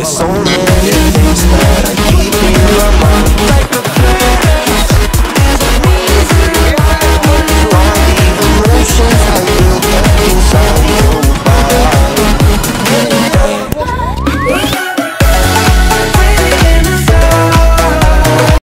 It's so many